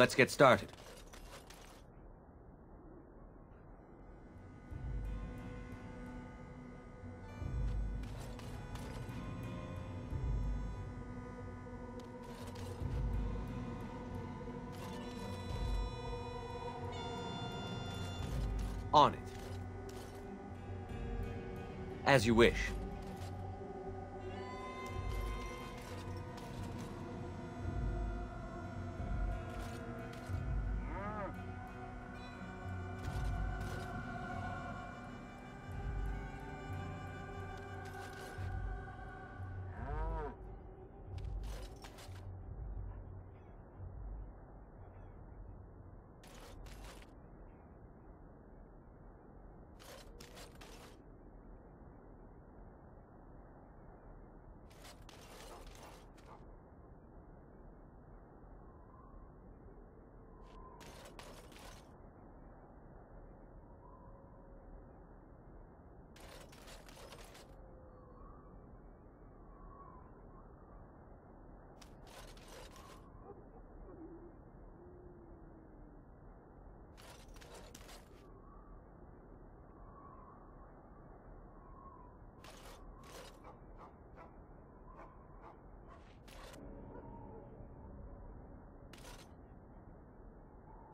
Let's get started. On it. As you wish.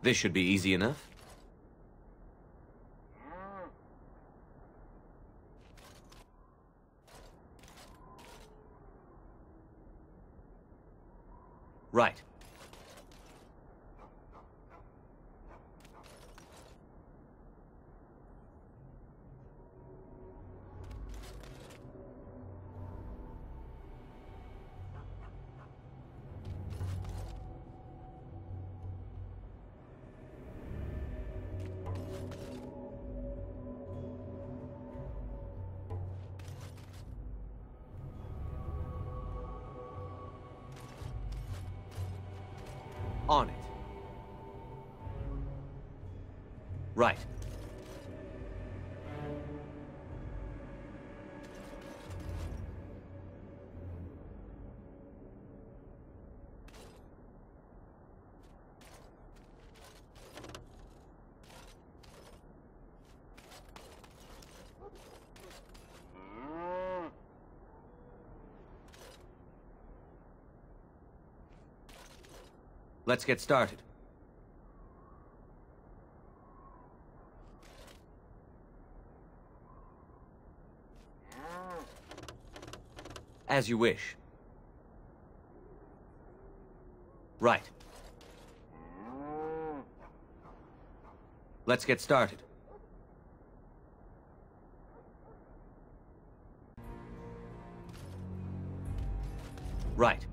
This should be easy enough. Right. On it. Right. Let's get started. As you wish. Right. Let's get started. Right.